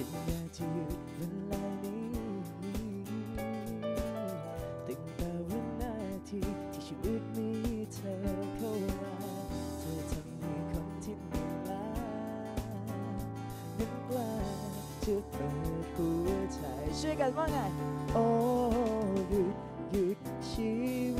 ฉันอยากจะหยุดเวลานี้ตั้งแต่วินาทีที่ชีวิตมีเธอเข้ามาเธอทำให้คนที่เหนื่ล้านั้นกล้าจะเปิดหัวใจช่วยกันว่าไงโอ้หยุดหยุดชีวิต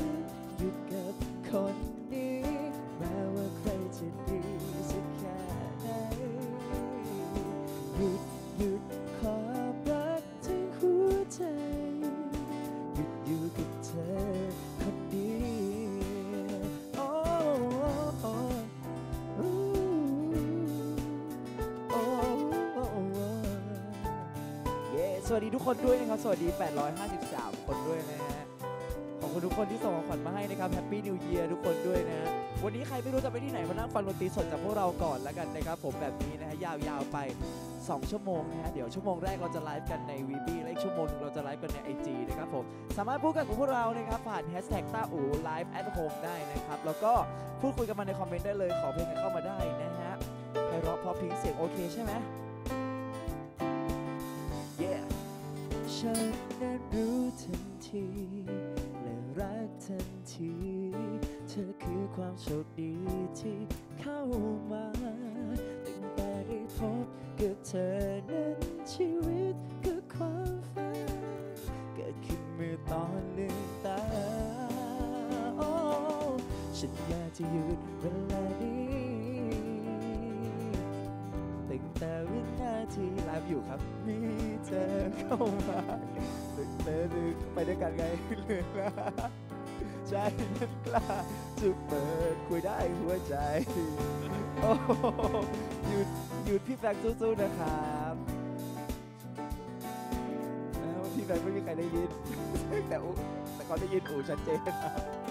สวัสดี 853 คนด้วยนะฮะ ขอบคุณทุกคนที่ส่งของขวัญมาให้นะครับแฮปปี้นิว e ยียร์ทุกคนด้วยนะฮะวันนี้ใครไม่รู้จะไปที่ไหนมานั่งฟังดนตรีสดจากพวกเราก่อนแล้วกันนะครับ ผมแบบนี้นะฮะยาวๆไป 2 ชั่วโมงนะฮะ เดี๋ยวชั่วโมงแรกเราจะไลฟ์กันใน Vibie และอีกชั่วโมงหนึ่งเราจะไลฟ์กันใน IG นะครับผม สามารถพูดกันกับพวกเรานะครับผ่านแฮชแท็กต้าห์อู๋ live at home ได้นะครับ แล้วก็พูดคุยกันมาในคอมเมนต์ได้เลยขอเพลงกันเข้ามาได้นะฮะไพเราะเพราะพิงเสียงโอเคใช่ไหม yeah ฉันนั้นรู้ทันที และรักทันที เธอคือความโชคดีที่เข้ามาตั้งแต่ได้พบกับเธอนั้นชีวิตก็ความฝันเกิดขึ้นเมื่อตอนลืมตาฉันอยากจะหยุดเวลานี้ตั้งแต่ ทีไลฟ์อยู่ครับ มีเธอเข้ามาตึกเตอดึกไปด้วยกันไงเหลือละใจนั้นกล้าจะเปิดคุยได้หัวใจ โอ้โหหยุดหยุดพี่แฟงสู้ๆนะครับพี่แฟงไม่มีใครได้ยินแต่อูแต่เขาได้ยินอูชัดเจนนะโ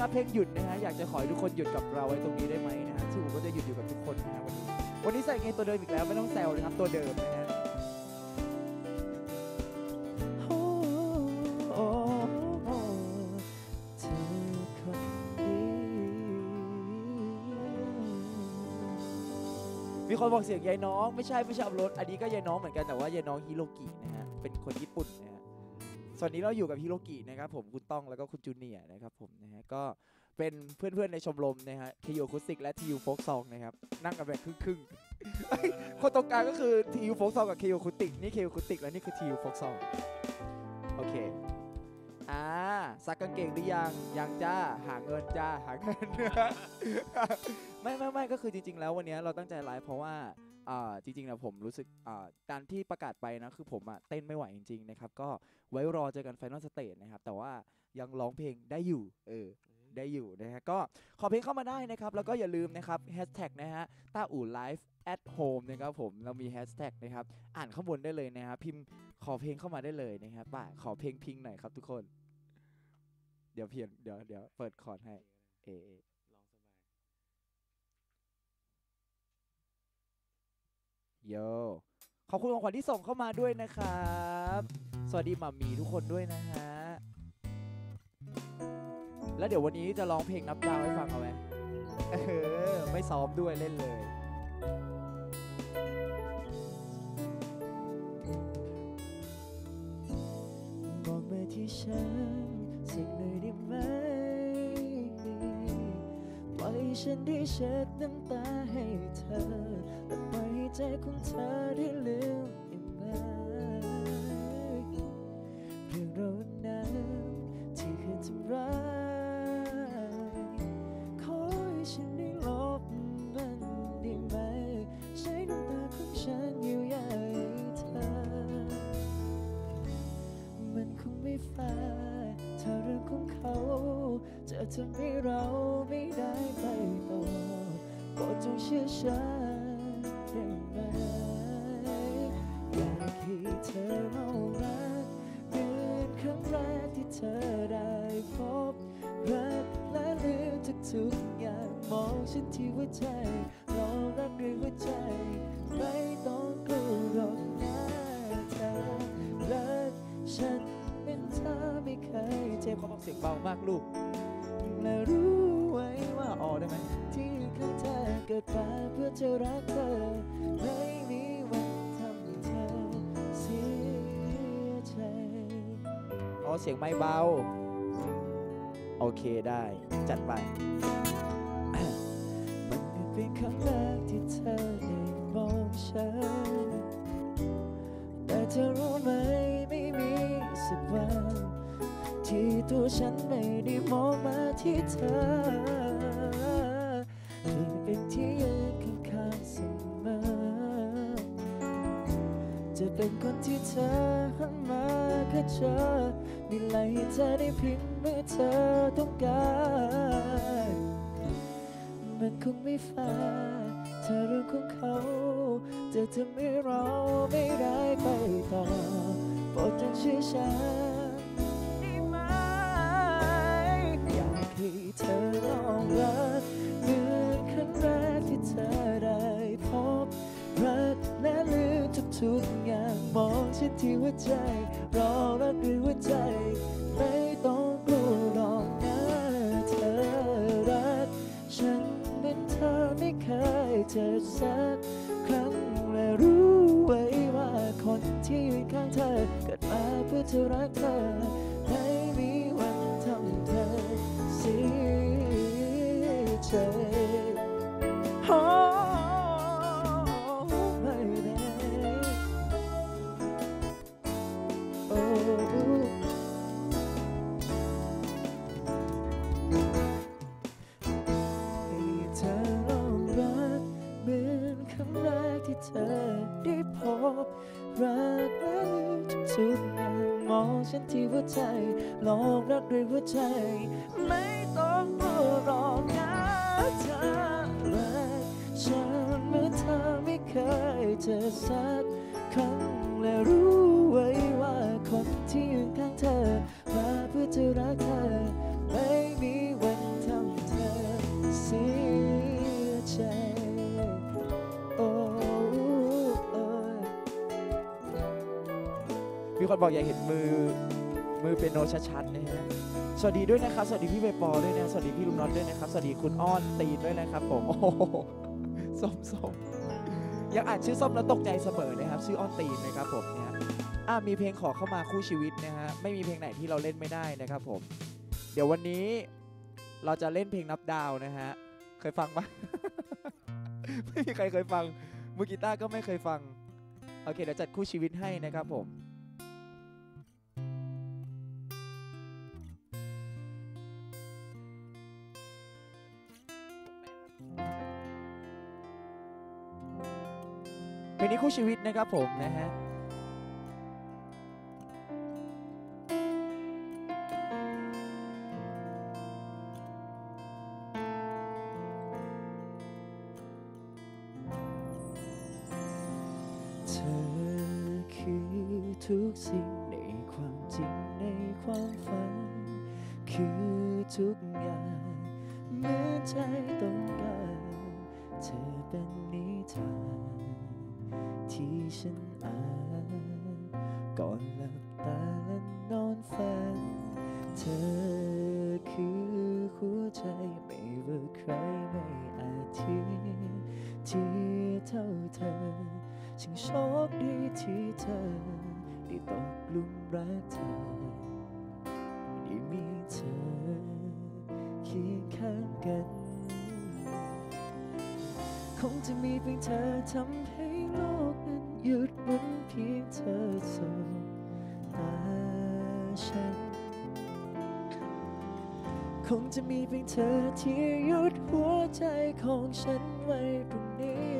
ครับเพลงหยุดนะฮะอยากจะขอให้ทุกคนหยุดกับเราไว้ตรงนี้ได้ไหมนะฮะที่ผมก็จะหยุดอยู่กับทุกคนนะฮะวันนี้วันนี้ใส่กางเกงตัวเดิมอีกแล้วไม่ต้องแซวเลยครับตัวเดิมนะฮะมีคนบอกเสียงยายน้อง ไม่ใช่ไม่ใช่อัพโหลดอันนี้ก็ยายน้องเหมือนกันแต่ว่ายายน้องฮิโรกินะฮะเป็นคนญี่ปุ่นนะ ส่วนนี้เราอยู่กับฮิโรกินะครับผมคุณต้องแล้วก็คุณจูเนียร์นะครับผมนะฮะก็เป็นเพื่อนๆในชมรมนะฮะทียูคุสิกและทียูโฟกซองนะครับนั่งกันแบบครึ่งๆเอ้ยคนตรงกลางก็คือทียูโฟกซองกับเคยูคุติกนี่เคยูคุติกและนี่คือทียูโฟกซองโอเคอ่าซักกางเกงหรือยังยังจ้าหาเงินจ้าหาเงินไม่ไม่ไม่ก็คือจริงๆแล้ววันนี้เราตั้งใจไลฟ์เพราะว่า อ่าจริงๆนะผมรู้สึกอ่าตามที่ประกาศไปนะคือผมอะเต้นไม่ไหวจริงๆนะครับก็ไว้รอเจอกัน final stage นะครับแต่ว่ายังร้องเพลงได้อยู่เออได้อยู่นะฮะก็ขอเพลงเข้ามาได้นะครับแล้วก็อย่าลืมนะครับแฮชแท็กนะฮะต้าอู่ไลฟ์ at home นะครับผมเรามีแฮชแท็กนะครับอ่านข้างบนได้เลยนะครับพิมพ์ขอเพลงเข้ามาได้เลยนะครับป่าขอเพลงพิงหน่อยครับทุกคน เดี๋ยวเพียงเดี๋ยวเดี๋ยวเปิดคอร์ดให้เอเอ โยขอบคุณของขวัญที่ส่งเข้ามาด้วยนะครับ สวัสดีมามีทุกคนด้วยนะฮะ แล้วเดี๋ยววันนี้จะร้องเพลงนับดาวให้ฟังเอาไหมเออ ไม่ซ้อมด้วยเล่นเลยมองมาที่ฉันสักหน่อยได้ไหมปล่อยฉันได้เช็ดน้ำตาให้เธอและป ล่อยให้ใเบามากลูกและรู้ไว้ว่าออได้ไหมที่ข้างเธอเกิดมาเพื่อจะรักเธอ ไม่มีวันทำเธอเสียใจอ๋อเสียงไม่เบา โอเคได้ จัดไป มันเป็นครั้งแรกที่เธอได้มองฉันแต่เธอรู้ไหมไม่มีสักวัน ที่ตัวฉันไม่ได้มองมาที่เธอเธอเป็นที่ยืนข้างๆเสมอ จะเป็นคนที่เธอหันมาแค่เจอมีไหลเธอได้พิมเมื่อเธอต้องการ มันคงไม่แฟร์เธอรื่องของเขาจะทำให้เราไม่ได้ไปต่อโปรดจงเชื่อฉัน ให้เธอลองรักเหมือนครั้งแรกที่เธอได้พบรักและลืมทุกๆอย่างมองฉันที่หัวใจรอรักด้วยหัวใจ ไม่ต้องกลัวหรอกนะเธอรัก ฉันเป็นเธอไม่เคยเจอสักครั้งและรู้ไว้ว่าคนที่ยืนข้างเธอเกิดมาเพื่อจะรักเธอ เธอได้พบ รักและลืมทุกอย่างมองฉันที่หัวใจลองรักด้วยหัวใจ ไม่ต้องกลัวหรอกนะเธอรักฉันเมื่อเธอไม่เคยเจอสักครั้งและรู้ไว้ว่าคนที่ยืนข้างเธอมาเพื่อจะรักเธอ คนบอกอยากเห็นมือมือเป็นโนชัดๆนะฮะสวัสดีด้วยนะครับ สวัสดีพี่เบปอด้วยนะสวัสดีพี่ลุงน็อตด้วยนะครับ สวัสดีคุณอ้อนตีนด้วยนะครับผมโอ้โหส้มส้มยังอ่านชื่อส้มแล้วตกใจเสมอนะครับ ชื่ออ้อนตีนนะครับผมเนี่ยอะมีเพลงขอเข้ามาคู่ชีวิตนะฮะไม่มีเพลงไหนที่เราเล่นไม่ได้นะครับผม เดี๋ยววันนี้เราจะเล่นเพลงนับดาวนะฮะเคยฟังปะไม่มีใครเคยฟังมือกีตาร์ก็ไม่เคยฟังโอเคเดี๋ยวจัดคู่ชีวิตให้นะครับผม นี้คู่ชีวิตนะครับผมนะฮะทุกสิ่งในความจริงในความฝัน คือทุกอย่างเมื่อใจต้องการเธอเป็นนิทาน ฉันอ่านก่อนหลับตาและนอนฝัน เธอคือหัวใจไม่ว่าใครไม่อาจทิ้งที่เท่าเธอฉันโชคดีที่เธอ ได้ตกหลุมรักเธอได้มีเธอเคียงข้างกัน คงจะมีเพียงเธอทำให้ คงจะมีเพียงเธอที่หยุดหัวใจของฉันไว้ตรงนี้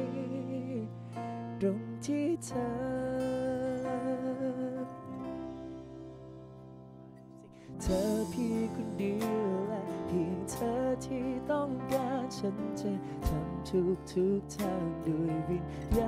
ตรงที่เธอ เธอเพียงคนเดียวและเพียงเธอที่ต้องการฉันจะทำทุกทุกทางด้วยวิญญ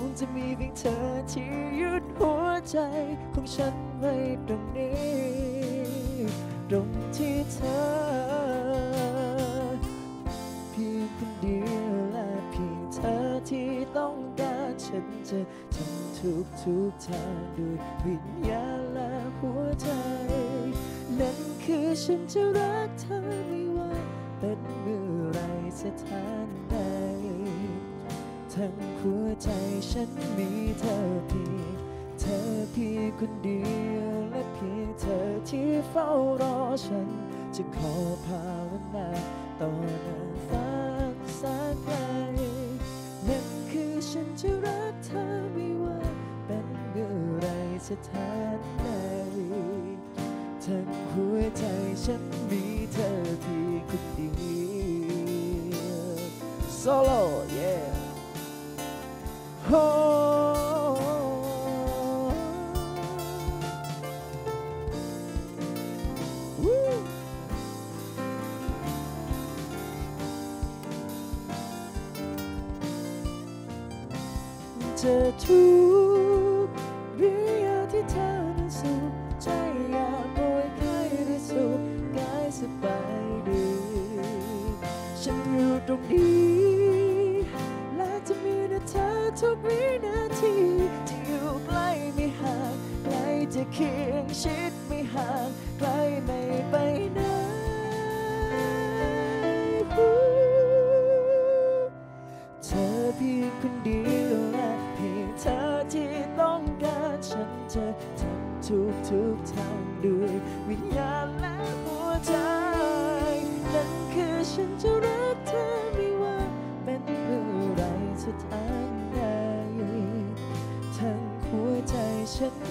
งจะมีเพียงเธอที่ยึดหัวใจของฉันไว้ตรงนี้ ตรงที่เธอ เพียงคนเดียวและเพียงเธอที่ต้องการฉันจะทำทุกทุกทางด้วยวิญญาณและหัวใจ นั่นคือฉันจะรักเธอไม่ว่าเป็นเมื่อไรสถานใด ทั้งหัวใจฉันมีเธอเพียงเธอเพียงคนเดียวและเพียงเธอที่เฝ้ารอฉัน จะขอภาวนาต่อหน้าฟ้าแสนไกลนั่นคือฉันจะรักเธอไม่ว่าเป็นเมื่อไรสถานใดทั้งหัวใจฉันมีเธอเพียงคนเดียว solo yeah Oh.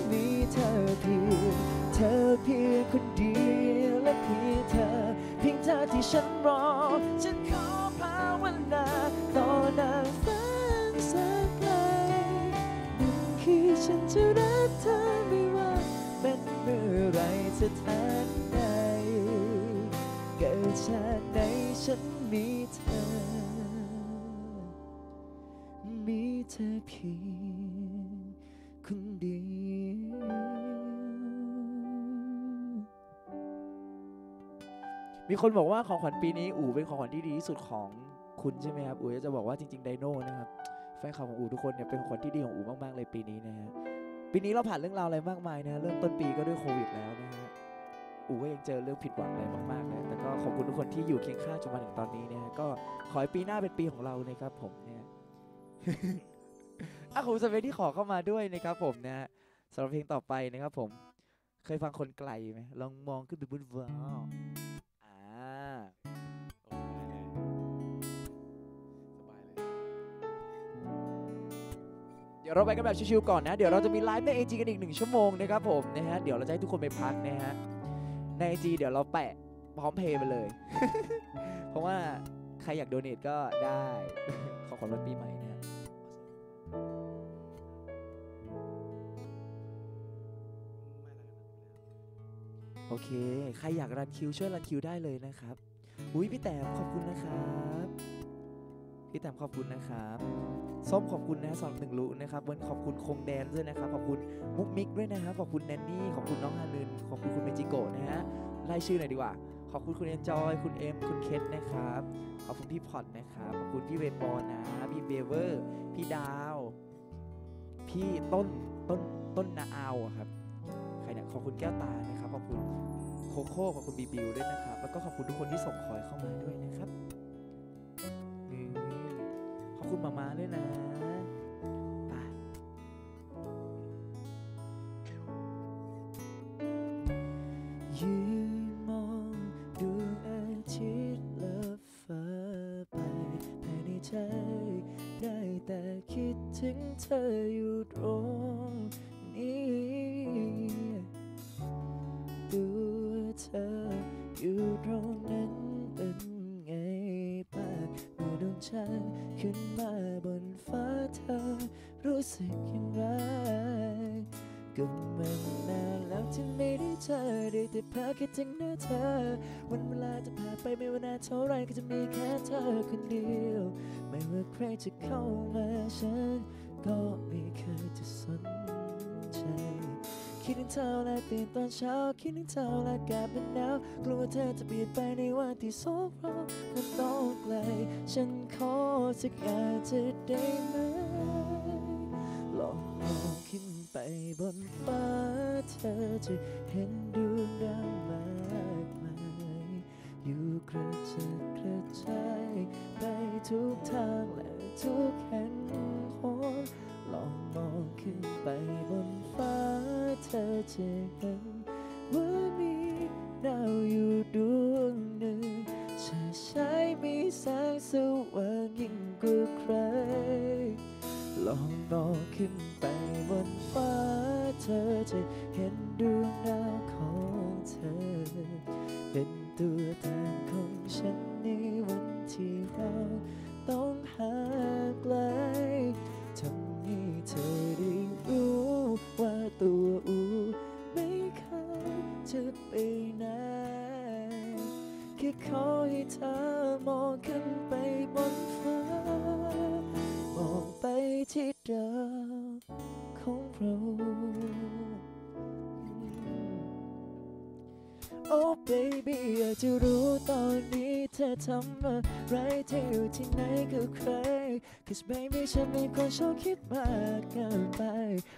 มีเธอเพียงเธอเพียงคนเดียวและเพียงเธอ เพียงเธอที่ฉันรอ ฉันขอภาวนาต่อนางฟ้าแสนไกลนั่นคือฉันจะรักเธอไม่ว่าเป็นเมื่อไรสถานใดเกิดชาติไหนฉันมีเธอ มีเธอเพียง มีคนบอกว่าของขวัญปีนี้อู๋เป็นของขวัญที่ดีที่สุดของคุณใช่ไหมครับอู๋จะบอกว่าจริงๆไดโน่นะครับแฟนคลับของอู๋ทุกคนเนี่ยเป็นของขวัญที่ดีของอู๋มากๆเลยปีนี้นะฮะปีนี้เราผ่านเรื่องราวอะไรมากมายนะฮะเริ่มต้นปีก็ด้วยโควิดแล้วนะฮะอู๋ก็ยังเจอเรื่องผิดหวังอะไรมากๆเลยแต่ก็ขอบคุณทุกคนที่อยู่เคียงข้างจนมาถึงตอนนี้นะฮะก็ขอให้ปีหน้าเป็นปีของเรานะครับผมเนี่ยอะคุณสเปนที่ขอเข้ามาด้วยนะครับผมนะฮะสำหรับเพลงต่อไปนะครับผม เคยฟังคนไกลไหมลองมองขึ้นไปบนฟ้า อ่าสบายเลย เดี๋ยวเราไปกันแบบชิวๆก่อนนะ เดี๋ยวเราจะมีไลฟ์ใน AG กันอีกหนึ่งชั่วโมงนะครับผมนะฮะ เดี๋ยวเราจะให้ทุกคนไปพักนะฮะ ใน AG เดี๋ยวเราแปะพร้อมเพย์ไปเลย เพราะว่าใครอยากโดเนทก็ได้ ขอขอบคุณปีใหม่นะฮะ โอเค ใครอยากรันคิวช่วยรันคิวได้เลยนะครับ อุ้ยพี่แต้มขอบคุณนะครับ พี่แต้มขอบคุณนะครับ ส้มขอบคุณนะสำหรับหนึ่งลุนะครับเบิร์นขอบคุณคงแดนด้วยนะครับ ขอบคุณมุกมิกด้วยนะครับ ขอบคุณแนนนี่ ขอบคุณน้องฮานึนขอบคุณคุณเมจิโกะนะฮะ ไล่ชื่อหน่อยดีกว่า ขอบคุณคุณเอนจอย คุณเอ็ม คุณเคทนะครับ ขอบคุณพี่พอดนะครับ ขอบคุณพี่เวปอนนะ พี่เบเวอร์ พี่ดาว พี่ต้น ต้น ต้นนาอาวอะครับ เนี่ยขอบคุณแก้วตานะครับขอบคุณโคโค่ขอบคุณบีบิวด้วยนะครับแล้วก็ขอบคุณทุกคนที่ส่ง coin เข้ามาด้วยนะครับขอบคุณมามาด้วยนะ ใครจะเข้ามาฉันก็ไม่เคยจะสนใจ คิดถึงเธอและตื่นตอนเช้า คิดถึงเธอและอากาศเป็นหนาวกลัวเธอจะเปลี่ยนไปในวันที่สองเรานั้นต้องไกล ฉันขอสักอย่างจะได้ไหมลองมองขึ้นไปบนฟ้าเธอจะเห็นดวงดาวมากมายอยู่กระจัดกระจายไป ทุกทางและทุกแห่งหนลองมองขึ้นไปบนฟ้าเธอจะเห็นว่ามีดาวอยู่ดวงหนึ่งจะใช้มีแสงสว่างยิ่งกว่าใคร ลองมองขึ้นไปบนฟ้าเธอจะเห็นดวงดาว ที่ไหนกับใคร Cause baby ฉันเป็นคนชอบคิดมากเกินไป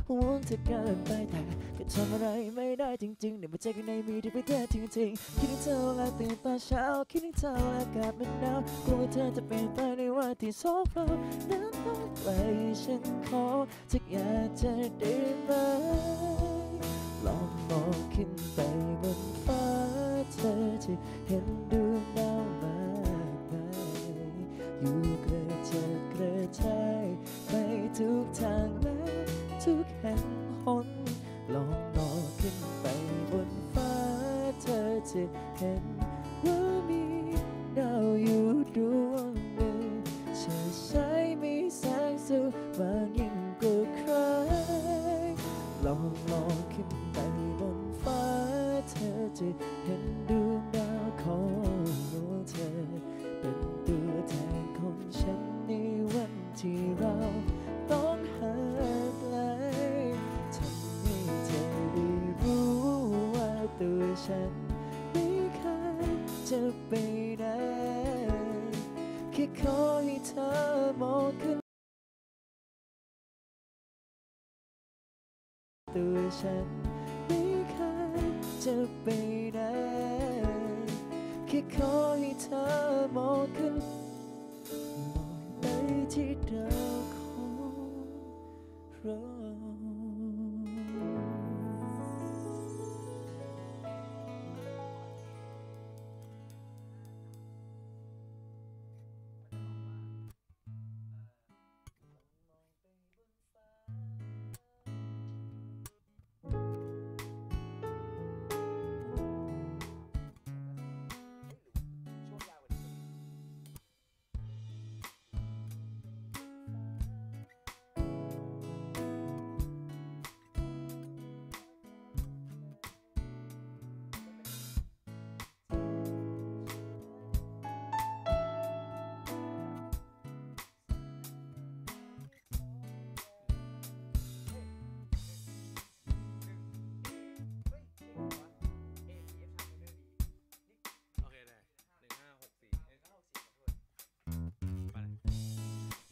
ห่วงเธอเกินไปแต่ก็ทำอะไรไม่ได้จริงๆเดี๋ยวมาเจอกันในมีที่ไปเธอจริงๆคิดถึงเธอเวลาตื่นตอนเช้า คิดถึงเธอเวลาอากาศมันหนาวกลัวว่าเธอจะเปลี่ยในวันที่สองเรานั้นต้องไกลฉันขอสักอยางจะได้ไหมลองมองขึ้นไปบนฟ้าเธอจะเห็นดวงดาว อยู่กระจัดกระจายไปทุกทางและทุกแห่งหนลองมอขึ้นไปบนฟ้าเธอจะเห็นว่ามีดาวอยู่ดวงหนึ่งเธอใช้มีแสงสว่างยิ่งกว่าใครลองมองขึ้นไปบนฟ้าเธอจะเห็น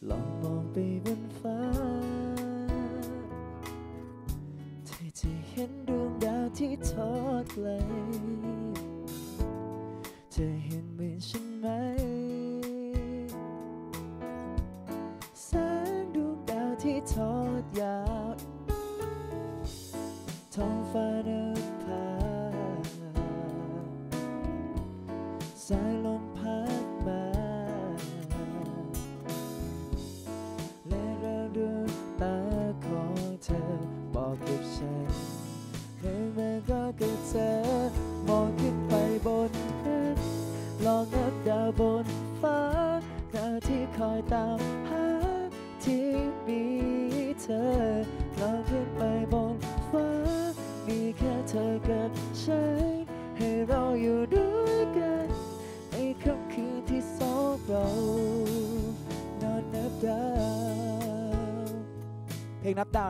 ลองมองไปบนฟ้า เธอจะเห็นดวงดาวที่ทอดไกล เธอเห็นเหมือนฉันไหม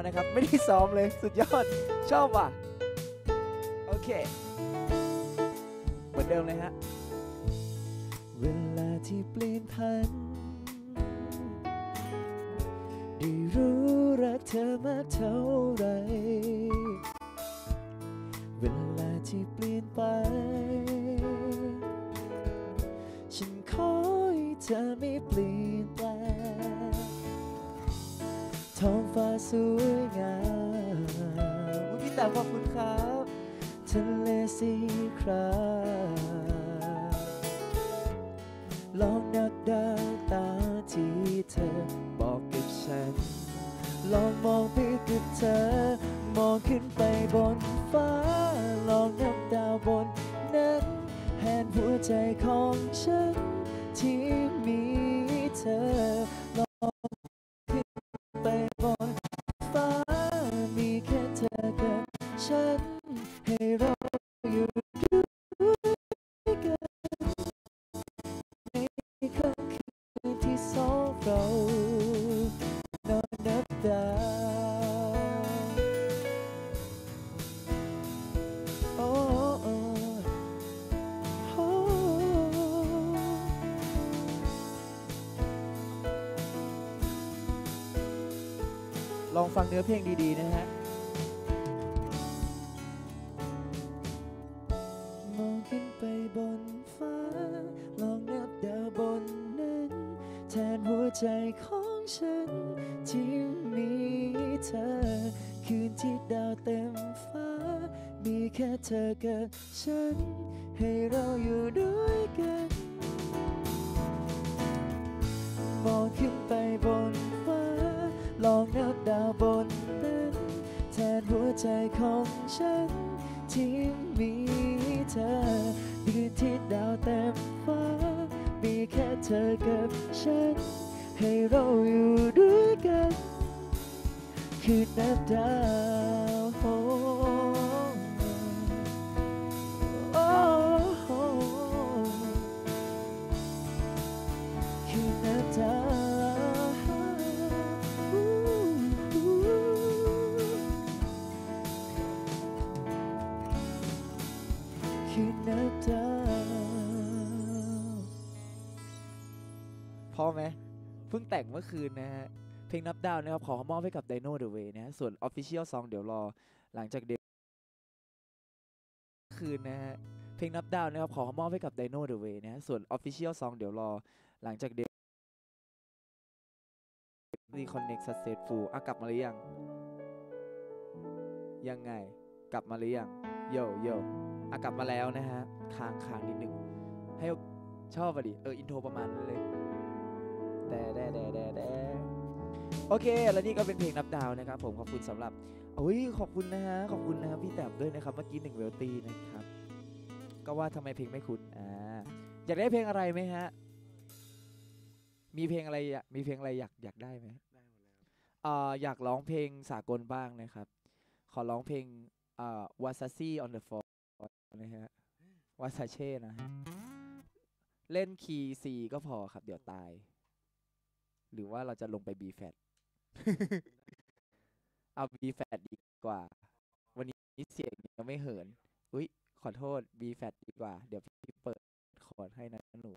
นะครับ ไม่ได้ซ้อมเลยสุดยอดชอบว่ะ ของฉันที่มีเธอ นื้อเพลงดีๆนะฮะ เมื่อคืนนะฮะ เพลงนับดาวนะครับ ขอมอบให้กับ Dino The Way นะฮะ ส่วน Official Song เดี๋ยวรอหลังจากเดคืนนะฮะ เพลงนับดาวนะครับ ขอมอบให้กับ Dino The Way นะฮะ ส่วน Official Song เดี๋ยวรอหลังจากเด Reconnect Successful อะกลับมาหรือยัง ยังไง กลับมาหรือยังโยโย่อะกลับมาแล้วนะฮะ ค้างค้างนิดนึงให้ชอบอะดิ เออ อินโทรประมาณนั้นเลย แต่แด่แด่แด่แด่โอเค แล้วนี่ก็เป็นเพลงนับดาวนะครับ ผมขอบคุณสำหรับโอ้ยขอบคุณนะฮะขอบคุณนะครับพี่แต้มด้วยนะครับเมื่อกี้หนึ่งเวลตีนะครับ ก็ว่าทำไมเพลงไม่คุ้นอ่าอยากได้เพลงอะไรไหมฮะมีเพลงอะไรอยากมีเพลงอะไรอยากอยากได้ไหมได้หมดแล้วเอ่ออยากร้องเพลงสากลบ้างนะครับ ขอร้องเพลงเอ่อ Wasashi on the floor นะฮะ Wasache นะฮะเล่นคีย์ C ก็พอครับเดี๋ยวตาย หรือว่าเราจะลงไป B f a t เอา B f a t ดีกว่า วันนี้เสียงยังไม่เหิน อุ้ยขอโทษ B f a t ดีกว่า เดี๋ยวพี่เปิดคอร์ดให้นะหนู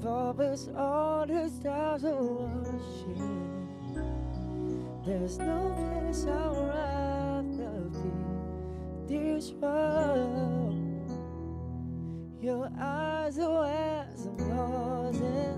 above us all the stars are watching there's no place I'd rather be. This world your eyes are where I'm lost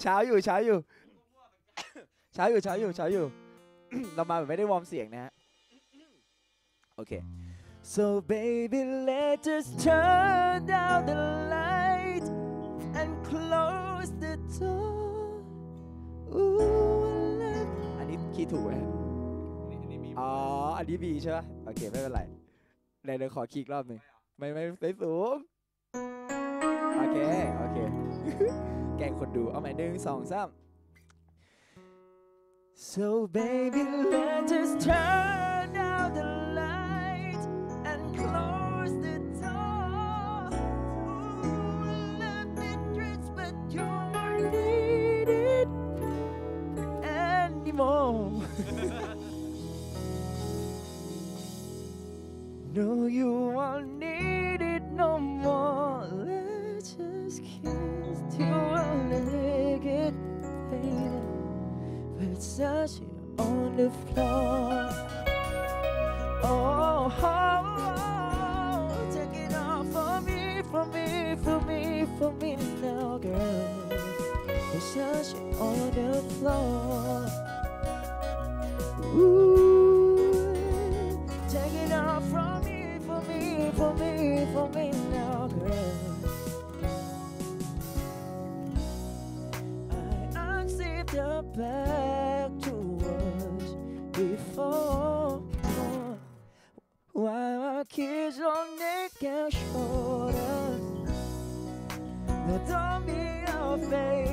เช้าอยู่เช้าอยู่เช้าอยู่เช้าอยู่เช้าอยู่ เรามาแบบไม่ได้วอร์มเสียงนะฮะ โอเค So baby let us turn down the light and close the door Ooh, let อันนี้คีย์ถูกไหมฮะนี่อันนี้มีอ๋อ อันนี้บีใช่ไหมโอเค ไม่เป็นไรเดี๋ยวเดี๋ยวขอคีย์อีกรอบหนึ่งไม่ไม่ไม่สูงโอเค โอเค แกล้งคนดู เอาใหม่หนึ่งสองสาม So baby let us turn out the light and close the door Ooh, I love that dress but you don't need it anymore No, you won't need it no more. Let's just kiss till our naked faded. With such on the floor. Oh, oh, oh, take it off for me, for me, for me, for me now, girl. On the floor. Ooh, back to us before. While our kids on neck and shoulders, but don't be afraid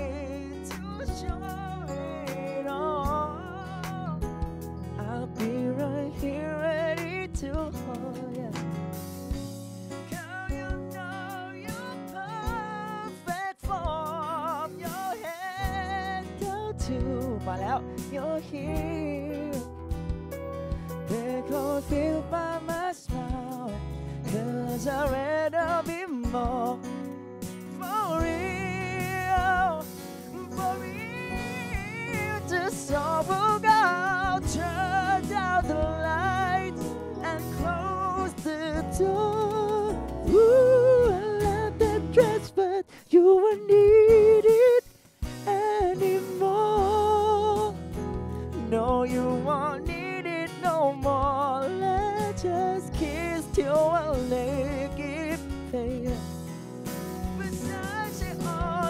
here. Feel by my smile. Cause I'd rather be more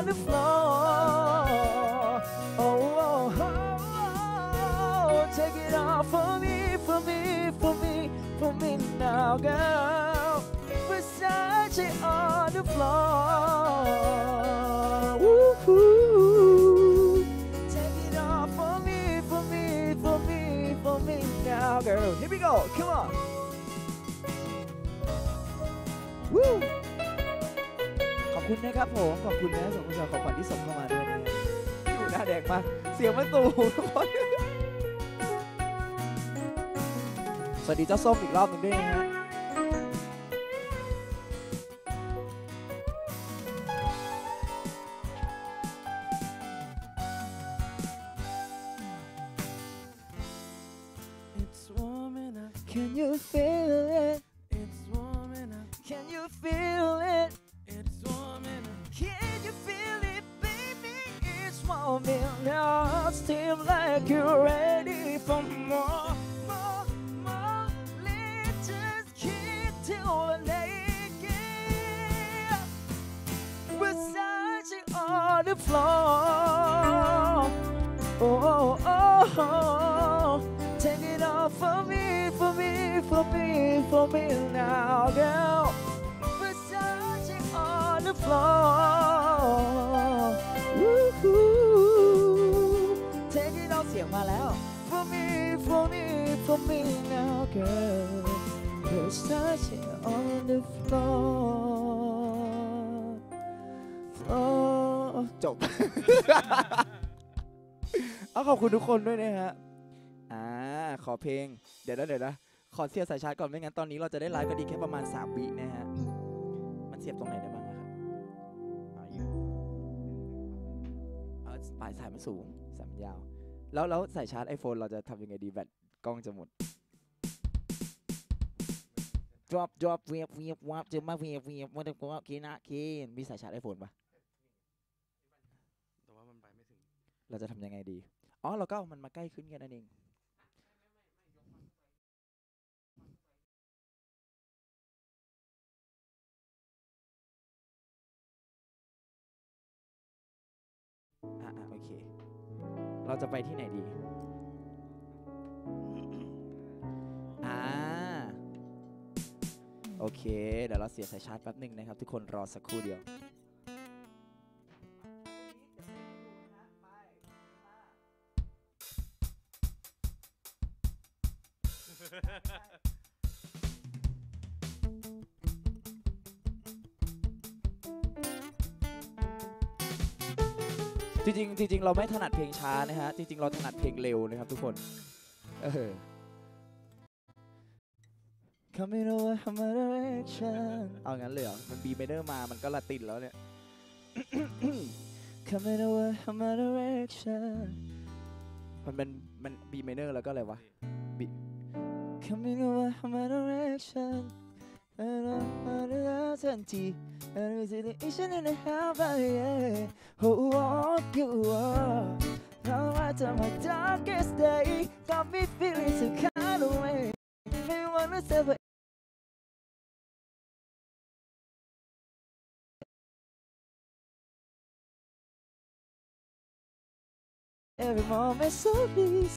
on the floor. Oh, oh, oh, oh, take it off for me, for me, for me, for me now, girl. Versace on the floor. คุณนะครับผม ขอบคุณนะสำหรับขอบขวัญที่ส่งเข้ามาด้วยนะอยู่หน้าแดงมาก เสียงมันตูทุกคน สวัสดีเจ้าส้มอีกรอบหนึ่งด้วยนะฮะ คุณทุกคนด้วยนะฮะ อ่า ขอเพลง เดี๋ยวนะเดี๋ยวนะขอเสียบสายชาร์จก่อนไม่งั้นตอนนี้เราจะได้ไลฟ์กันดีแค่ประมาณ 3 วินะฮะ มันเสียบตรงไหนได้บ้างอะครับอ่าอยู่เออปลายสายมันสูงสายมันยาว แล้วแล้วสายชาร์จ iPhone เราจะทำยังไงดีแบตกล้องจะหมด drop drop เวียบเวียบวับเจอมาเวียบเวียบวันเดียวก็คีนะคีนมีสายชาร์จ iPhone ปะแต่ว่ามันไปไม่ถึง เราจะทำยังไงดี อ๋อเราก็เอามันมาใกล้ขึ้นแค่นั้นเองอะอะโอเค เราจะไปที่ไหนดี อ่า โอเค เดี๋ยวเราเสียบสายชาร์จแป๊บหนึ่งนะครับ ทุกคนรอสักครู่เดียว จริงจริงเราไม่ถนัดเพลงช้านะฮะ จริง ๆ เราถนัดเพลงเร็วนะครับทุกคน เออ Coming over from my direction เอางั้นเลยเหรอ มัน B minor มา มันก็ละตินแล้วเนี่ย Coming over from my direction มันเป็นมัน B minor แล้วก็อะไรวะ B Coming over from my direction certainty and Asian in the hell yeah who are you are now right to my darkest day got me feeling some kind of way me wanna say Every moment so please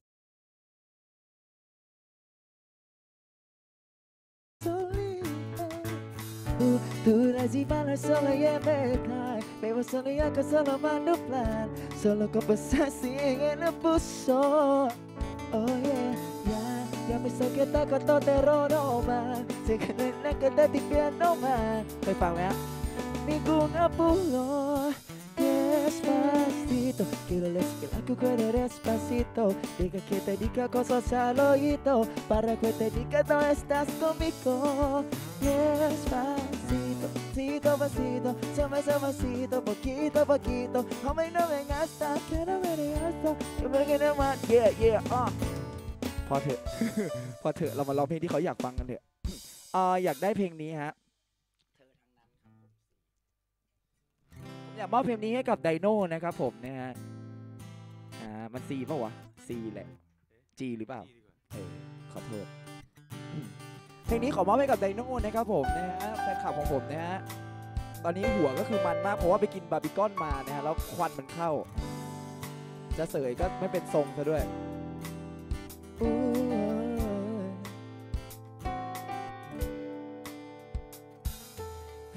Así para solo y en verdad Bebo solo y acá solo mando plan Solo conversar si ella no puso. Oh yeah, ya Ya me sé que está con todo terror no Sé que no es nada que te tipea no más Estoy pa' wea Ningún apuro Despacito, quiero respirar que cuere despacito. Diga que te diga cosas al oído Para que te diga no estás conmigo. Despacito pasito, pasito Suave, suavecito, poquito, a poquito Hombre, no vengas hasta que no me digas hasta Que me quede mal Yeah, yeah, ah พอเถอะ พอเถอะ เรามาร้องเพลงที่เขาอยากฟังกันเถอะอ่าอยากได้เพลงนี้ฮะอยากมอบเพลงนี้ให้กับไดโน่นะครับผมนะฮะ อ่า มันซีป่าวะซีแหละ จีหรือเปล่าดีดีกว่าเออ ขอโทษ เพลงนี้ขอมอบให้กับไดโน่นะครับผมนะฮะแฟนคลับของผมนะฮะตอนนี้หัวก็คือมันมากเพราะว่าไปกินบาร์บีคอนมานะฮะแล้วควันมันเข้า จะเสยก็ไม่เป็นทรงซะด้วยอู้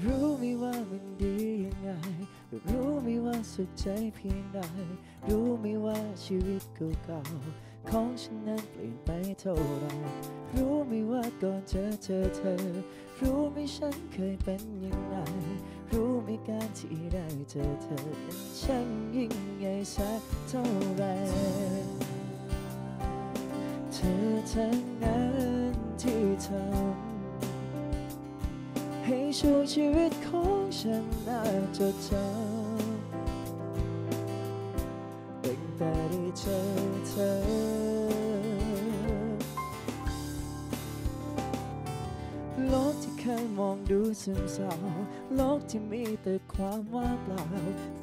รู้ไหมว่ามันดียังไง รู้ไหมว่าสุขใจเพียงใดรู้ไหมว่าชีวิตเก่าๆ ของฉันนั้นเปลี่ยนไปเท่าไรรู้ไหมว่าก่อนเจอเจอเธอ รู้ไหมฉันเคยเป็นยังไง รู้ไหมการที่ได้เจอเธอนั้นช่างยิ่งใหญ่สักเท่าไรเธอทั้งนั้นที่ทำให้ช่วงชีวิตของฉันน่าจดจำ ซึมเศร้าโลกที่มีแต่ความว่างเปล่า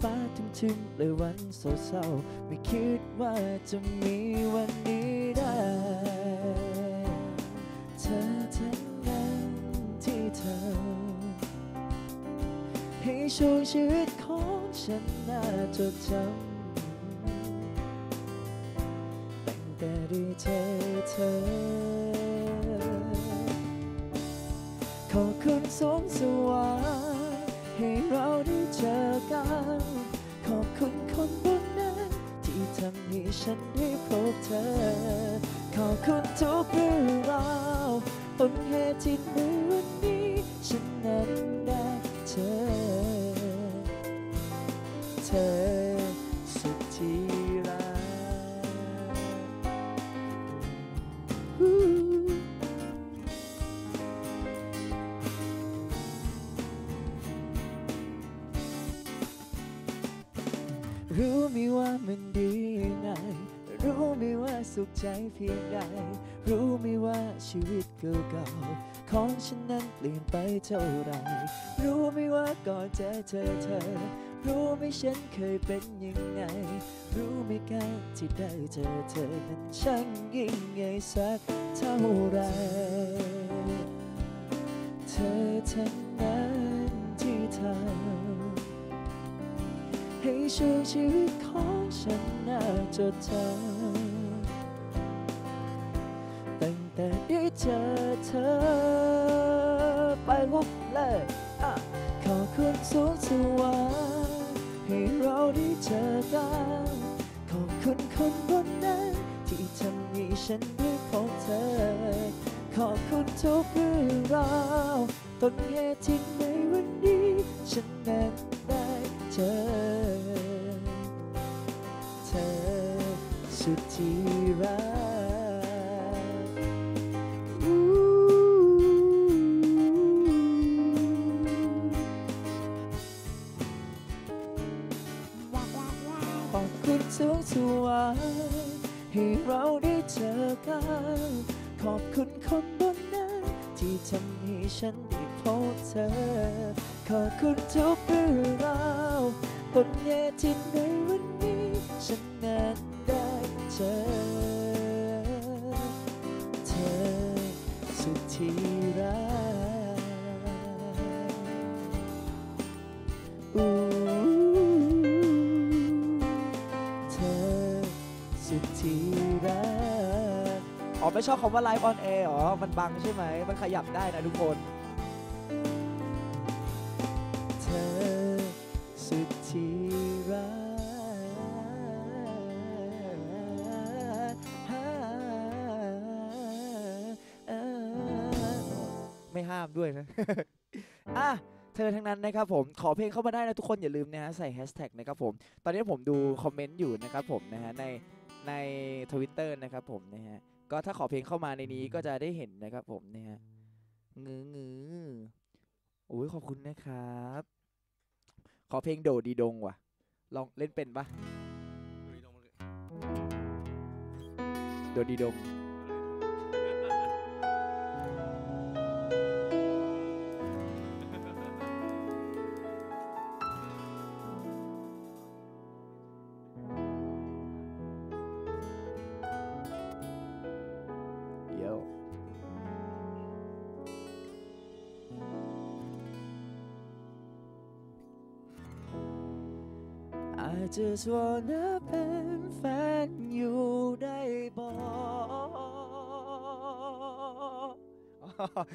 ฟ้าทึมๆเลยวันเศร้าๆไม่คิดว่าจะมีวันนี้ได้ เธอทั้งนั้นที่เธอ ให้ช่วงชีวิตของฉันน่าจดจำตั้งแต่ได้เจอเธอ อบคุณสงสว่างให้เราได้เจอกัน ขอบคุณคนบนนั้นที่ทำให้ฉันได้พบเธอ ขอบคุณทุกเรื่องราวต้นเหตุที่ในวันนี้ฉันนั้นได้เจอเธอ สุขใจเพียงใด รู้ไหมว่าชีวิตเก่าๆของฉันนั้นเปลี่ยนไปเท่าไร รู้ไหมว่าก่อนเจอเธอเธอ รู้ไหมฉันเคยเป็นยังไง รู้ไหมการที่ได้เจอเธอนั้นช่างยิ่งใหญ่สักเท่าไร เธอทั้งนั้นที่ทำให้ช่วยชีวิตของฉันน่าจดจำ เธอ ไปวบเลยอะขอคุณสูงสว่างให้เราได้เจอกันขอบคุณคนบนนั้น ที่ทำให้ฉันได้พบเธอ ขอบคุณทุกเรื่องราวต้นเหตุที่ในวันนี้ ฉันนั้นได้เจอ เธอสุดที่รัก ฉันได้พบเธอ ขอบคุณทุก คำว่าไลฟ์ออนแอร์หรอ มันบังใช่ไหม มันขยับได้นะทุกคน เธอสุดที่รักไม่ห้ามด้วยนะ อะเธอทั้งนั้นนะครับผมขอเพลงเข้ามาได้นะทุกคนอย่าลืมนะฮะใส่แฮชแท็กนะครับผมตอนนี้ผมดูคอมเมนต์อยู่นะครับผมนะฮะในในทวิตเตอร์นะครับผมนะฮะ ก็ถ้าขอเพลงเข้ามาในนี้ก็จะได้เห็นนะครับผมนะฮะงื้องื้อโอ้ยขอบคุณนะครับ ขอเพลงโดดีดงว่ะ ลองเล่นเป็นปะโดดีดง just wanna เป็นแฟนอยู่ได้บอก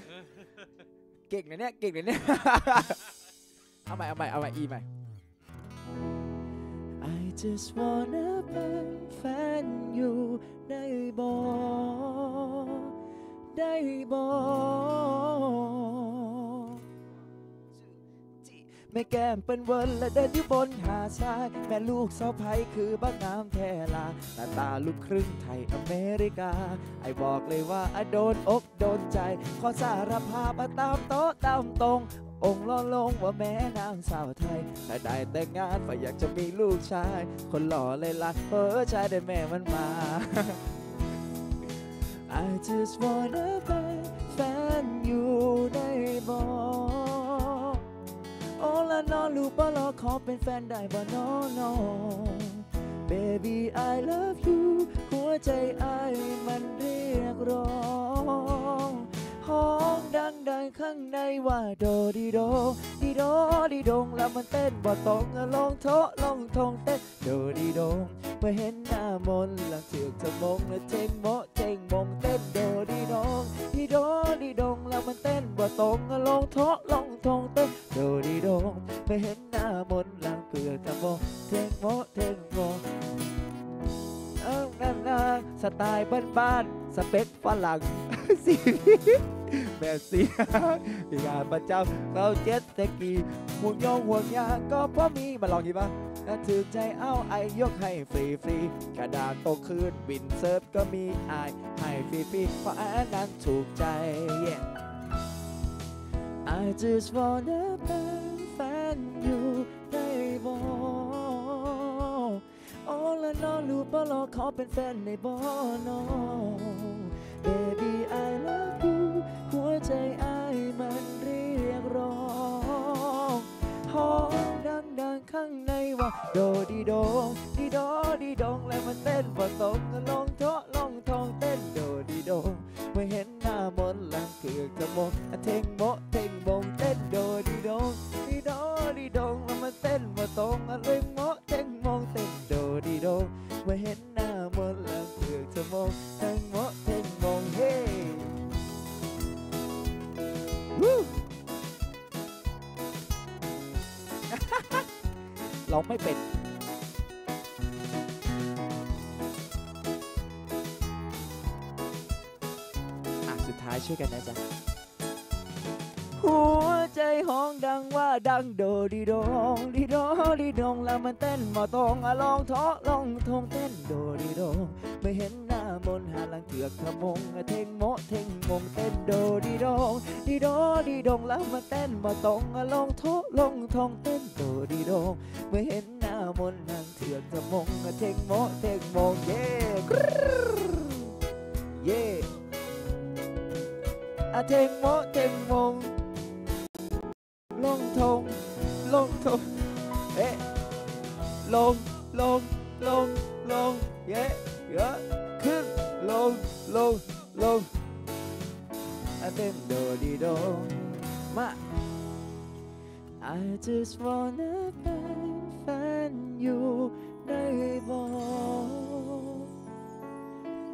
เก่งนะเนี่ย เก่งนะเนี่ย เอาใหม่เอาใหม่เอาใหม่อีใหม่ I just wanna เป็นแฟนอยู่ได้บอก ได้บอก แม่แก้มเป็นเวิร์นและเดินอยู่บนหาดทราย แม่ลูกสาวไพคือบ้านน้ำแทลาหน้าตาลูกครึ่งไทยอเมริกา ไอบอกเลยว่าไอโดนอกโดนใจ ขอสารภาพมาตามโต๊ะตามตรงองค์ล้อลงว่าแม่นางสาวไทย ถ้าได้แต่งงานฝ่ายอยากจะมีลูกชาย คนหล่อเลยล่ะเออชายได้แม่มันมา I just wanna เป็นแฟนอยู่ได้บอ ละนอลูกบ่รอขอเป็นแฟนได้บ่นอนอ baby I love you หัวใจไอ้มันเรียกร้องห้องดังดังข้างในว่าโดดีโดดีโดดีดงแล้วมันเต้นบ่ตรงองลงเทะลงทองเต้นโดดีดง มื่อเห็นหน้ามนหลังเถือกจะมงและเทงโมเทงมงเต้นโดดีดงดีโดดีดงแล้วมันเต้นบ่ตรงลงโทะลงทงเต้นโดดีดงเมื่อเห็นหน้ามนหลังเถือกจะมงเทงโมเทงมงเอ้านั่นนะสไตล์บ้านๆสเปคฝรั่งสีแบบสีมีงานประจำเราเจ็ตสกีห่วงโยงห่วงยางก็เพราะมีมาลองดีปะ ถ้าถือใจเอาไอยกให้ฟรีฟรีๆกระดาษโตคืนบินเซิร์ฟก็มีไอให้ฟรีฟรีๆเพราะอันนั้นถูกใจ yeah. I just wanna be fan you ได้บอกโอ้ละน้อรู้ปะรอขอเป็นแฟนในบ่น้อง Baby I love you หัวใจไอมันเรียกร้องห้ องดังข้างในว่าโดดีโดงดีโดดีดงแล้วมันเต้นบ่ตรงลงเทาะลงทองเต้นโดดีโดงเมื่อเห็นหน้ามนลังเกือกจะมองเทงโมเทงบงเต้นโดดีโดงดีโดดีดงแล้วมันเต้นบ่ตรงอะเลยโมเทงมองเต้นโดดีโดงเมื่อเห็นหน้ามนล้วเกือกจะมองทางโมะเทง เราไม่เป็นอะสุดท้ายช่วยกันนะจ๊ะ หัวใจห้องดังว่าดังโดดีดองดีดองดีดองแล้วมันเต้นมาตรงอะลองท้อลองทงเต้นโดดีดองไม่เห็น หน้ามนต์นางเถือกขมงอะเทงโมะเทงมงเย่กรึ๊ดเย่อะเทงโมะเทงมงลงทงลงท ลงลงเต้นโดดีโดมา I just wanna be fan you ได้บ่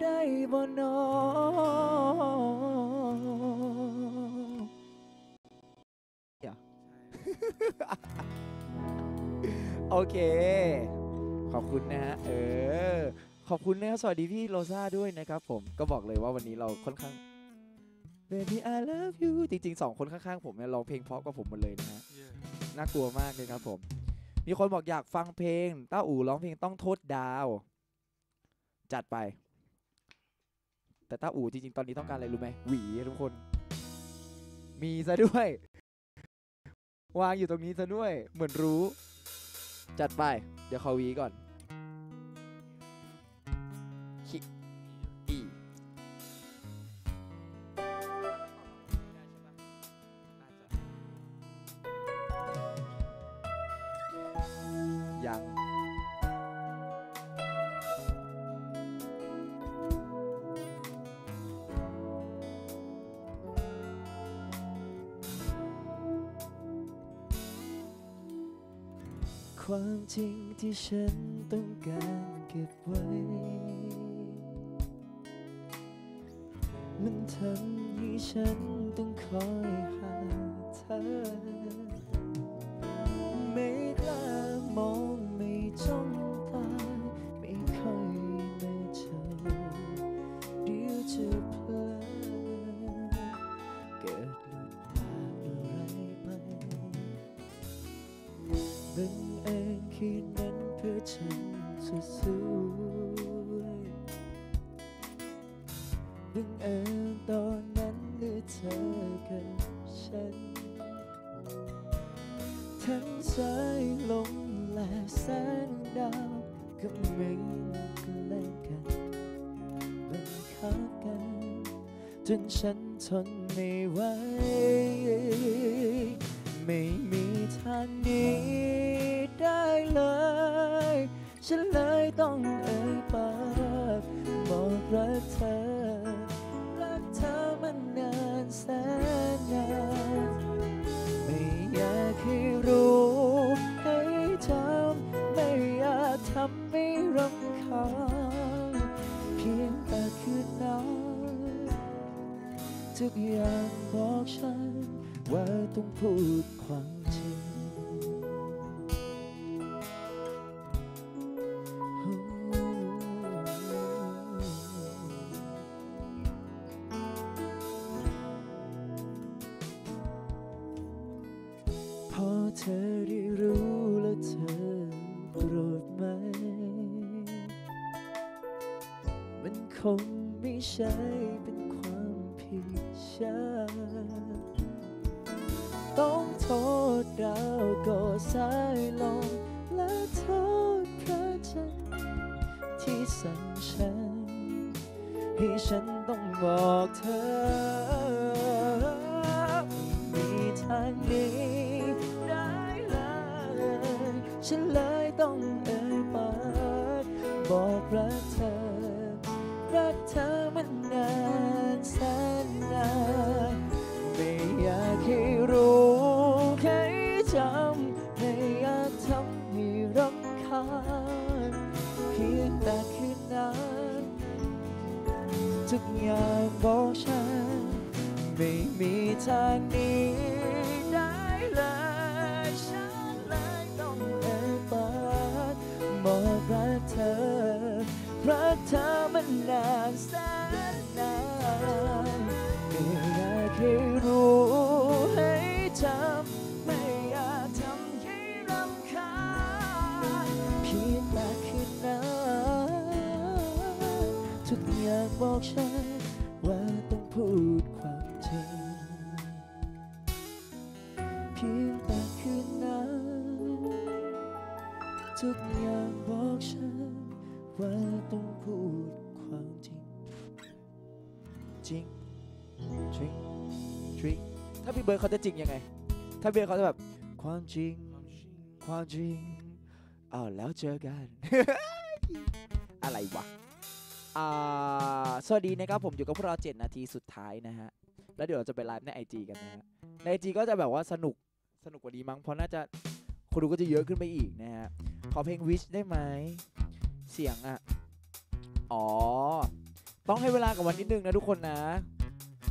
ได้บ่น้อโอเค ขอบคุณนะฮะ เออ ขอบคุณนะครับสวัสดีพี่โรซ่าด้วยนะครับผมก็บอกเลยว่าวันนี้เราค่อนข้าง Baby I love you จริงๆสองคนข้างๆผมเนี่ยร้องเพลงเพราะกว่าผมหมดเลยนะฮะน่ากลัวมากเลยครับผม มีคนบอกอยากฟังเพลงต้าอู่ร้องเพลงต้องโทษดาว จัดไป แต่ต้าอู่จริงๆ ตอนนี้ต้องการอะไรรู้ไหมหวีทุกคน มีซะด้วย วางอยู่ตรงนี้ซะด้วย เหมือนรู้ จัดไป เดี๋ยวเขาหวีก่อน ความจริงที่ฉันต้องการเก็บไว้ มันทำให้ฉันต้องคอย ฉั ต้อง ฉันต้องบอกเธอ ว่าต้องพูดความจริง จริงจริงจริงถ้าพี่เบิร์ดเขาจะจริงยังไง ถ้าเบิร์ดเขาจะแบบความจริง ความจริงอ้าวแล้วเจอกัน อะไรวะอ่าสวัสดีนะครับผมอยู่กับพวกเรา7นาทีสุดท้ายนะฮะ แล้วเดี๋ยวเราจะไปไลฟ์ใน IG กันนะฮะ ใน IG ก็จะแบบว่าสนุกสนุกกว่านี้มั้งเพราะน่าจะคนดูก็จะเยอะขึ้นไปอีกนะฮะ ขอเพลง Wish ได้ไหม เสียงอะ อ๋อ ต้องให้เวลากับวันนิดนึงนะทุกคนนะ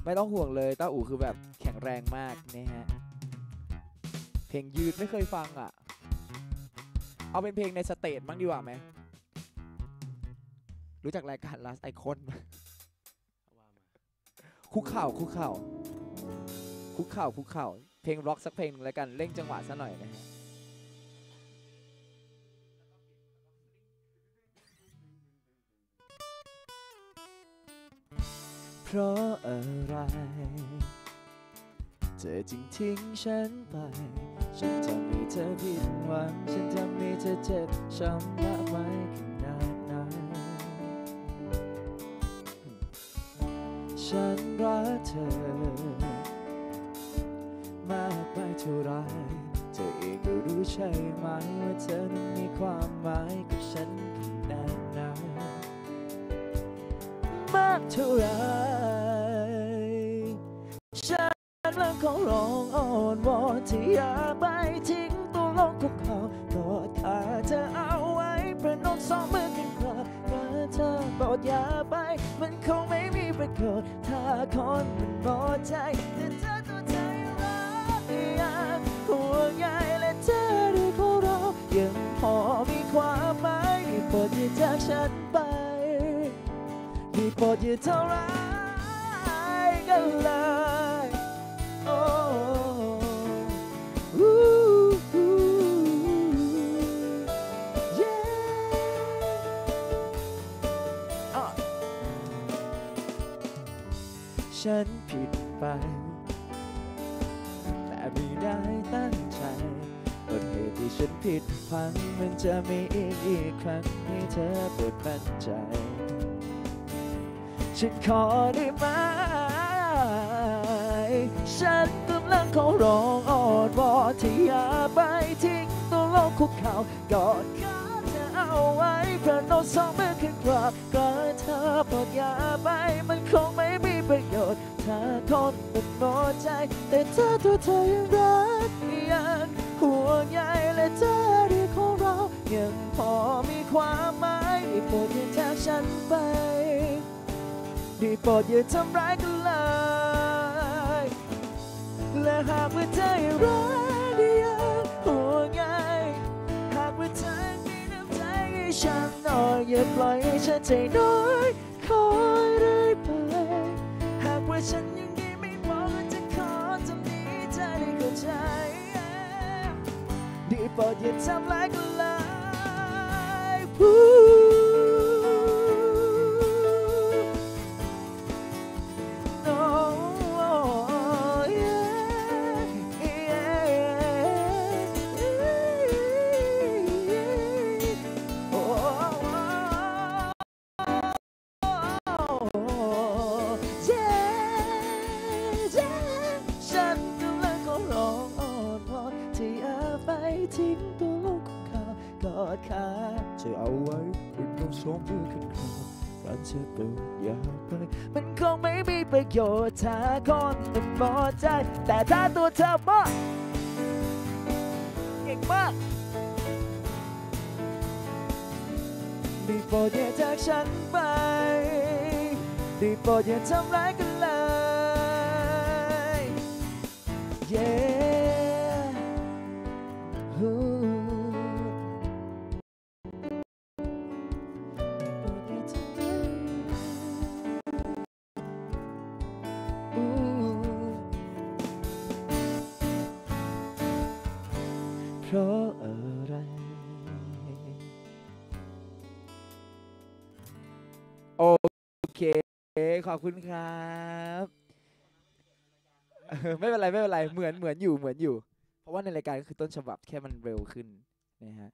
ไม่ต้องห่วงเลยต้าอู๋คือแบบแข็งแรงมากนะฮะ เพลงยืดไม่เคยฟังอะ เอาเป็นเพลงในสเตจบ้างดีกว่าไหม รู้จักรายการ Last Icon ไหมคุกเข่าคุกเข่าคุกเข่าคุกเข่าเพลงร็อกสักเพลงหนึงแล้วกันเร่งจังหวะซะหน่อยนะฮะ เพราะอะไร เธอจึงทิ้งฉันไป ฉันทำให้เธอผิดหวัง ฉันทำให้เธอเจ็บช้ำมากไว้ขนาดนั้นฉันรักเธอ มากไปเท่าไร เธอเองก็รู้ใช่ไหมว่าเธอนั้นมีความหมายกับฉัน กเท่าไรฉันและขอร้องอ้อนวอนที่อย่าไปทิ้งตัวลงคุกเขากอดขาเธอเอาไว้ประนมสองมือกันกราบกราเธอโปรดอย่าไป มันคงไม่มีประโยชน์ถ้าคนมันหมดใจแต่เธอตัวเธอยังรักยังห่วงใยและเธอด้วยของเรายังพอมีความหมายโปรดอย่าจากฉันไป โปรดอย่าทำร้ายกันเลยโอ้ฮูย้อะฉันผิดไป แต่ไม่ได้ตั้งใจต้นเหตุที่ฉันผิดพังมันจะมีอีกอีกครั้งให้เธอปรดมั่นใจ ฉันขอได้ไหม ฉันกำลังขอร้องอ้อนวอนที่อย่าไปทิ้งตัวโลกคุกเข่ากอดขาเธอเอาไว้ประนมสองมือขึ้นกราบกราเธอปรดอย่าไปมันคงไม่มีประโยชน์ถ้าคนมันหมดใจ แต่เธอตัวเธอยังรักยังห่วงใยและเธอดีของเรายังพอมีความหมายโปรดอย่าจากฉันไป ได้โปรดอย่าทำร้ายกันเลย และหากว่าเธอยังรักได้ยังห่วงใยหากว่าเธอมีน้ำใจให้ฉันหน่อยอย่าปล่อยให้ฉันใจน้อยคอยเรื่อยไปหากว่าฉันยังดีไม่พอก็จะขอทำนี้เธอได้เข้าใจได้โปรดอย่าทำร้ายกันเลย โยธาคนมันหมดใจ แต่ถ้าตัวเธอมากเก่งมากได้โปรดอย่าจากฉันไปได้โปรดอย่าทำร้ายกันเลย yeah ขอบคุณครับไม่เป็นไรไม่เป็นไรเหมือนเหมือนอยู่เหมือนอยู่ เพราะว่าในรายการก็คือต้นฉบับแค่มันเร็วขึ้นนะฮะ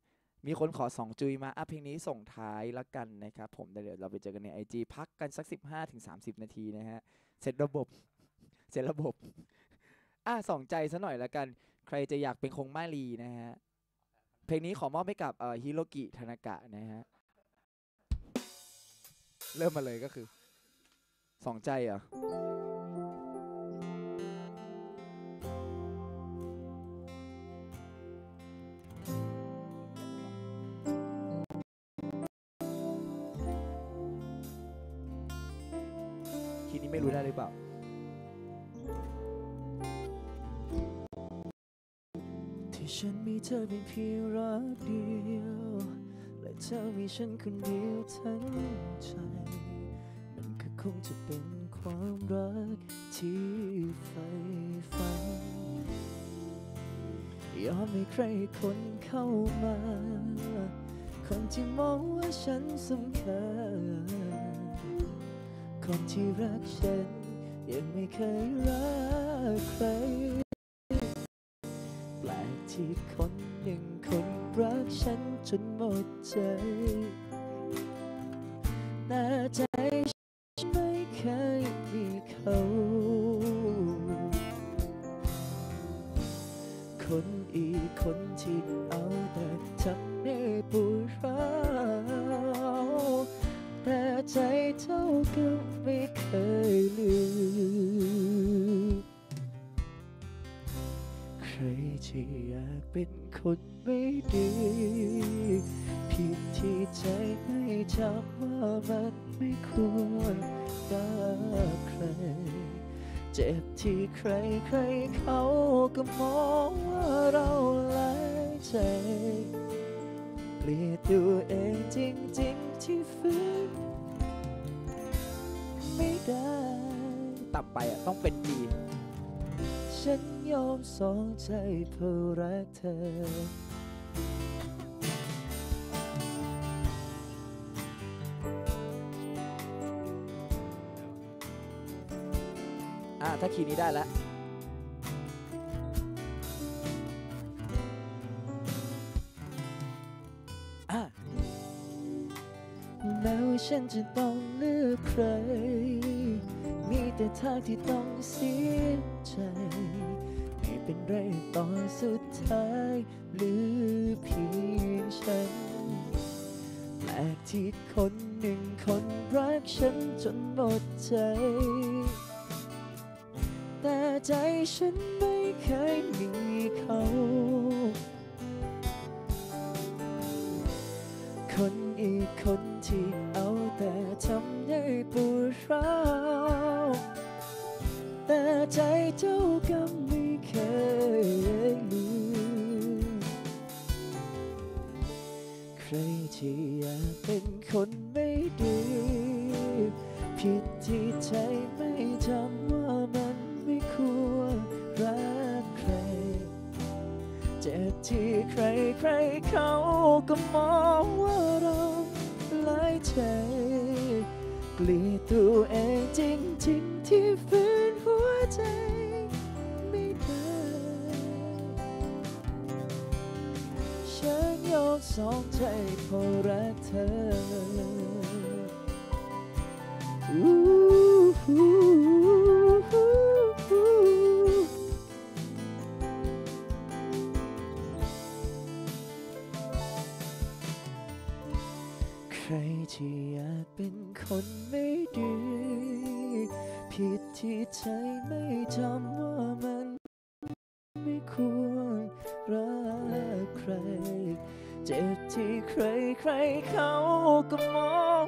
มีคนขอสองจุยมาอะเพลงนี้ส่งท้ายละกันนะครับผมเดี๋ยวเราไปเจอกันในไอจพักกันสัก15ถึง30นาทีนะฮะเสร็จระบบเสร็จระบบอะสองใจซะหน่อยละกัน ใครจะอยากเป็นคงมาลีนะฮะเพลงนี้ขอมอบให้กับเอ่อฮิโรกิธนากะนะฮะเริ่มมาเลยก็คือ สองใจเหรอทีนี้ไม่รู้ได้หรือเปล่าที่ฉันมีเธอเป็นเพียงรักเดียว และเธอมีฉันคนเดียวทั้งใจ คงจะเป็นความรักที่ใฝ่ฝัน ยอมให้ใครคนเข้ามา คนที่มองว่าฉันสำคัญ คนที่รักฉัน ยังไม่เคยรักใคร แปลกที่คนหนึ่งคนรักฉันจนหมดใจ อะถ้าคีย์นี้ได้แล้วอะแม้ว่าฉันจะต้องเลือกใคร มีแต่ทางที่ต้องเสียใจไม่เป็นไรตอนสุดท้ายหลือเพียงฉันแปลกที่คนหนึ่งคนรักฉันจนหมดใจ ใจฉันไม่เคยมีเขา คนอีกคนที่ ไม่ควรรักใคร เจ็บที่ใครใครเขาก็มอง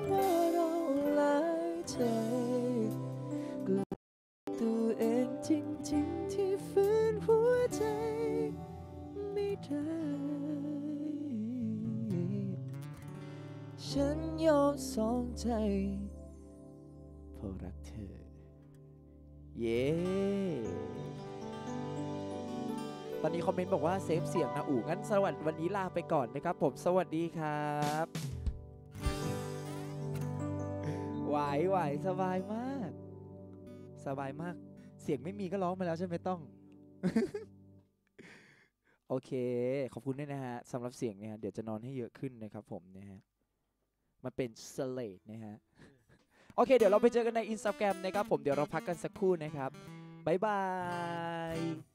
นนี้คอมเมนต์บอกว่าเซฟเสียงนะอู๋งั้นสวัสดีวันนี้ลาไปก่อนนะครับผมสวัสดีครับไหวไหวสบายมาก สบายมาก เสียงไม่มีก็ร้องมาแล้วใช่ไหมต้อง โอเค ขอบคุณด้วยนะฮะสำหรับเสียงเนี่ยเดี๋ยวจะนอนให้เยอะขึ้นนะครับผมนะฮะมันเป็นสเลดนะฮะโอเค เดี๋ยวเราไปเจอกันในอินสตาแกรมนะครับผมเดี๋ยวเราพักกันสักครู่นะครับ บ๊ายบาย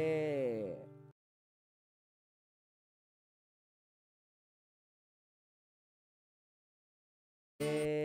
Eh...